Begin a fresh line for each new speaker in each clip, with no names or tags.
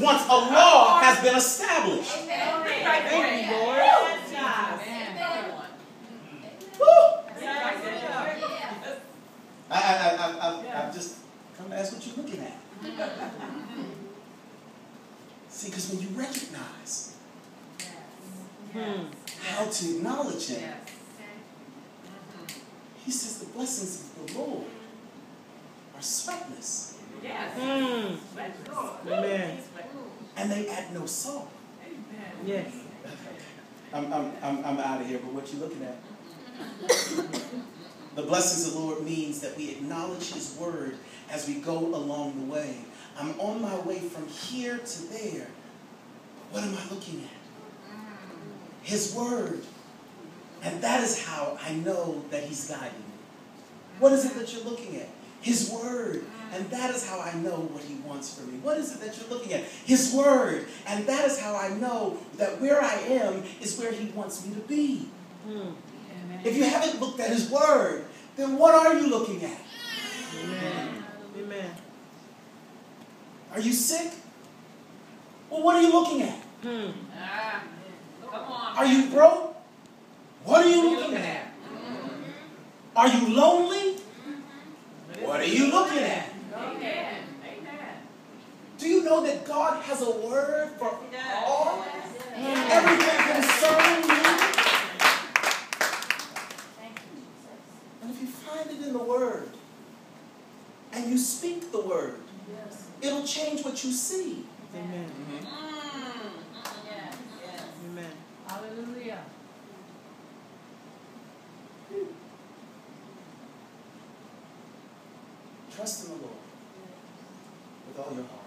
once a law has been established. I, I, I, I, just come to ask what you're looking at. See, because when you recognize how to acknowledge Him, He says the blessings of the Lord are sweatless
Hmm. Amen.
and they add no salt.
Yes.
I'm, I'm, I'm, I'm out of here, but what you looking at? the blessings of the Lord means that we acknowledge His word as we go along the way. I'm on my way from here to there. What am I looking at? His word. And that is how I know that He's guiding me. What is it that you're looking at? His word. And that is how I know what He wants for me. What is it that you're looking at? His word. And that is how I know that where I am is where He wants me to be.
Hmm.
If you haven't looked at His word, then what are you looking at?
Amen. Amen.
Are you sick? Well, what are you looking at?
Hmm.
Are you broke? What are you looking at? Are you lonely? What are you looking at? Do you know that God has a word for all? Everything concerning you? And if you find it in the word and you speak the word, it'll change what you see.
Amen. Mm-hmm. Amen.
Hallelujah.
Trust in the Lord with all your heart.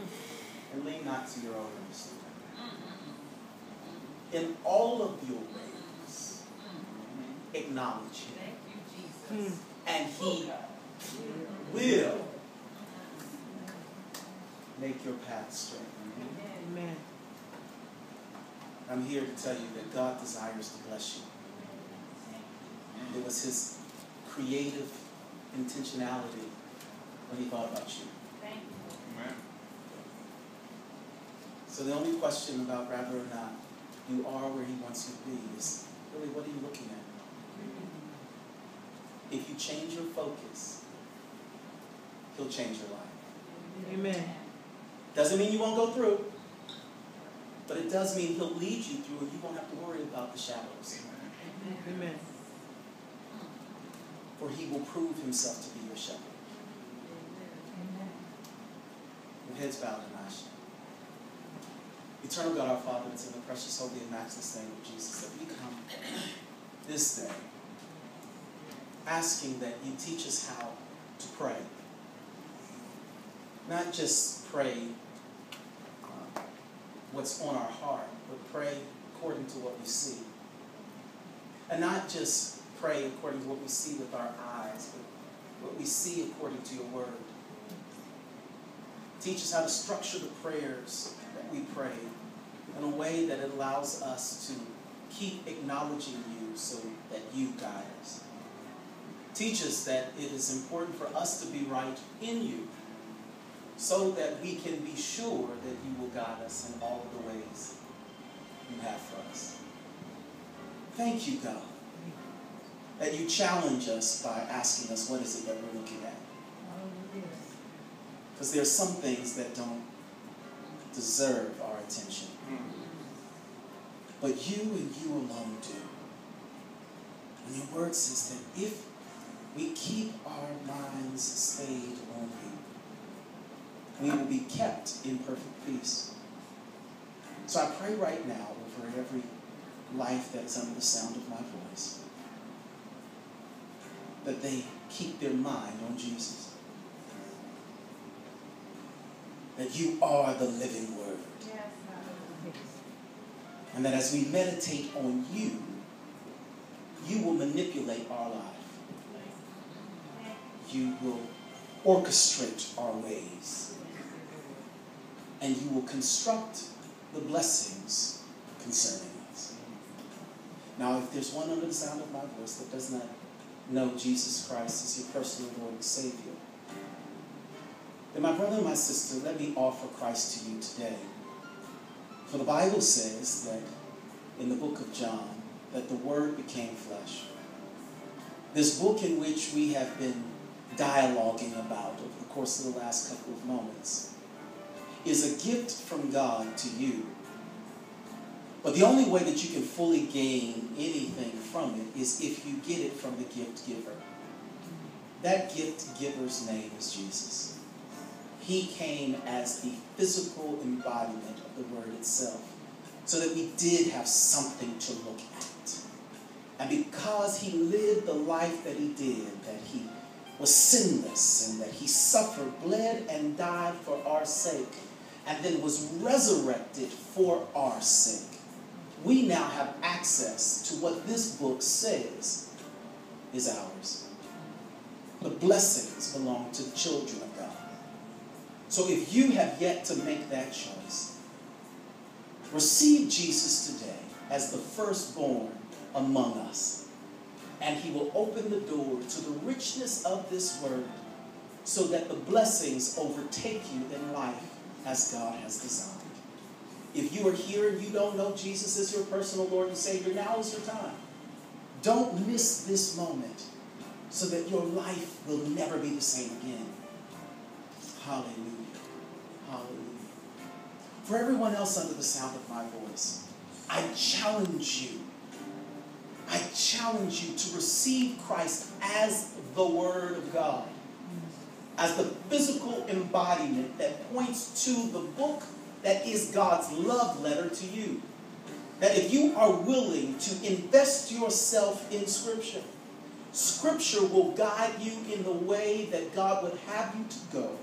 Mm-hmm. And lean not to your own understanding. Mm-hmm. In all of your ways, mm-hmm. acknowledge Him.
Thank you, Jesus.
Hmm.
And He oh, will make your path straight.
Amen.
I'm here to tell you that God desires to bless you. It was His creative intentionality when He thought about you. So the only question about whether or not you are where He wants you to be is really what are you looking at? If you change your focus, He'll change your life.
Amen.
Doesn't mean you won't go through, but it does mean He'll lead you through and you won't have to worry about the shadows.
Amen.
For He will prove Himself to be your shepherd. Your heads bowed and eyes shut. Eternal God, our Father, it's in the precious, holy, and matchless name of Jesus that we come this day asking that you teach us how to pray. Not just pray uh, what's on our heart, but pray according to what we see. And not just pray according to what we see with our eyes, but what we see according to your word. Teach us how to structure the prayers we pray in a way that it allows us to keep acknowledging you so that you guide us. Teach us that it is important for us to be right in you so that we can be sure that you will guide us in all of the ways you have for us. Thank you, God, that you challenge us by asking us what is it that we're looking at. Because there are some things that don't deserve our attention. But you and you alone do. And your word says that if we keep our minds stayed on you, we will be kept in perfect peace. So I pray right now over every life that is under the sound of my voice that they keep their mind on Jesus. That you are the living word. And that as we meditate on you, you will manipulate our life. You will orchestrate our ways. And you will construct the blessings concerning us. Now, if there's one under the sound of my voice that does not know Jesus Christ as your personal Lord and Savior, then my brother and my sister, let me offer Christ to you today. For the Bible says that in the book of John, that the Word became flesh. This book in which we have been dialoguing about over the course of the last couple of moments is a gift from God to you. But the only way that you can fully gain anything from it is if you get it from the gift giver. That gift giver's name is Jesus. He came as the physical embodiment of the Word itself so that we did have something to look at. And because he lived the life that he did, that he was sinless and that he suffered, bled, and died for our sake, and then was resurrected for our sake, we now have access to what this book says is ours. The blessings belong to the children of God. So if you have yet to make that choice, receive Jesus today as the firstborn among us. And he will open the door to the richness of this word so that the blessings overtake you in life as God has designed. If you are here and you don't know Jesus as your personal Lord and Savior, now is your time. Don't miss this moment so that your life will never be the same again. Hallelujah. For everyone else under the sound of my voice, I challenge you. I challenge you to receive Christ as the Word of God, as the physical embodiment that points to the book that is God's love letter to you. That if you are willing to invest yourself in Scripture, Scripture will guide you in the way that God would have you to go.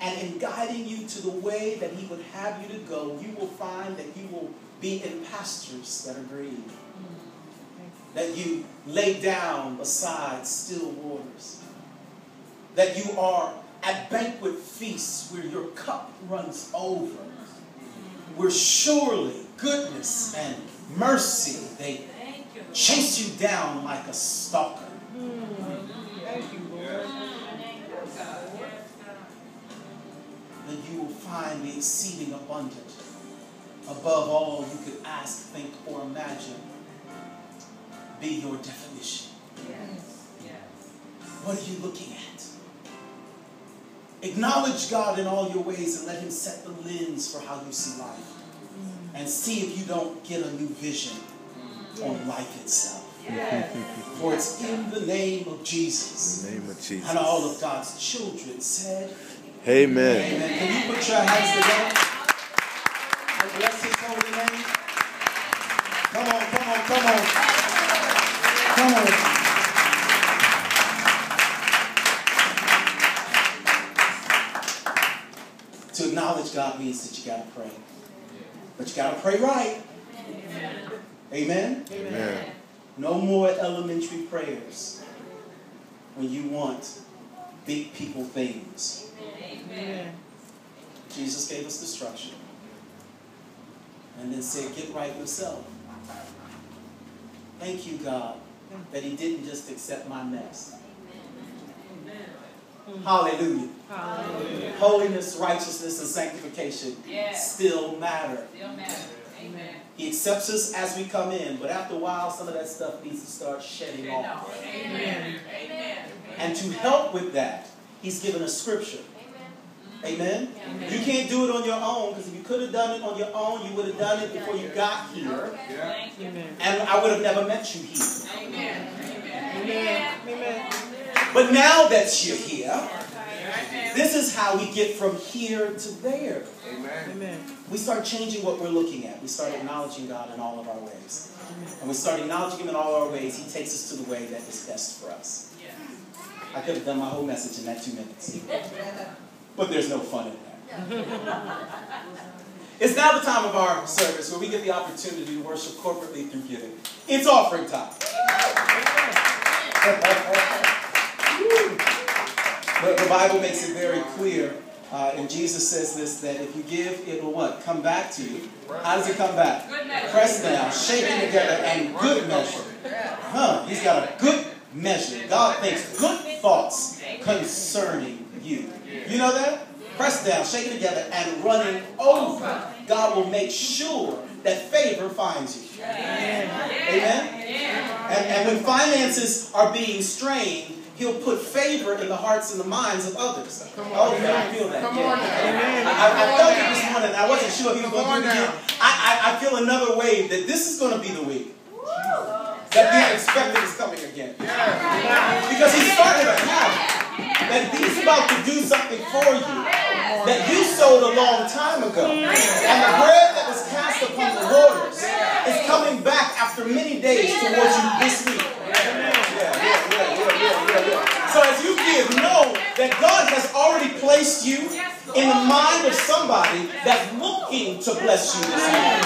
And in guiding you to the way that He would have you to go, you will find that you will be in pastures that are green. That you lay down beside still waters. That you are at banquet feasts where your cup runs over. Where surely goodness and mercy, they chase you down like a stalker.
Thank you, Lord.
Then you will find the exceeding abundant above all you could ask, think, or imagine be your definition. What are you looking at? Acknowledge God in all your ways and let Him set the lens for how you see life. Mm. And see if you don't get a new vision mm. on life itself. For it's in the name of Jesus.
In the name of Jesus.
And all of God's children said,
Amen.
Amen. Can you put your hands together? And bless His holy name. Come on, come on, come on. Come on. To acknowledge God means that you got to pray. But you got to pray right. Amen?
Amen.
No more elementary prayers when you want big people things.
Amen.
Jesus gave us destruction. And then said, get right yourself. Thank you, God, that He didn't just accept my mess. Hallelujah.
Hallelujah.
Holiness, righteousness, and sanctification
Yes.
still matter.
Still matter. Amen.
He accepts us as we come in, but after a while, some of that stuff needs to start shedding off.
Amen. Amen.
And to help with that, He's given us scripture. Amen?
Amen.
You can't do it on your own because if you could have done it on your own, you would have done it before you got here.
Thank you.
And I would have never met you here.
Amen. Amen.
Amen. Amen.
But now that you're here, this is how we get from here to there.
Amen.
We start changing what we're looking at. We start acknowledging God in all of our ways. And we start acknowledging Him in all our ways. He takes us to the way that is best for us. I could have done my whole message in that two minutes. But there's no fun in that. It's now the time of our service where we get the opportunity to worship corporately through giving. It's offering time. But the Bible makes it very clear, uh, and Jesus says this, that if you give, it will what? Come back to you. How does it come back?
Good measure.
Pressed down, shaken together, and good measure. Huh, he's got a good measure. God thinks good thoughts concerning you. You know that? pressed down, shaken together, and running over, God will make sure that favor finds you.
Amen.
Amen? And, and when finances are being strained, He'll put favor in the hearts and the minds of others. Oh, yeah, I feel that.
Come
yeah.
on now.
Amen.
I, I felt it this morning. I wasn't sure if he was going to
on
do it again. I, I, I feel another wave that this is going to be the week that the unexpected is coming again. Because he started a habit that he's about to do something for you that you sowed a long time ago. And the bread that was cast upon the waters is coming back after many days towards you this week. So as you give, know that God has already placed you in the mind of somebody that's looking to bless you this morning.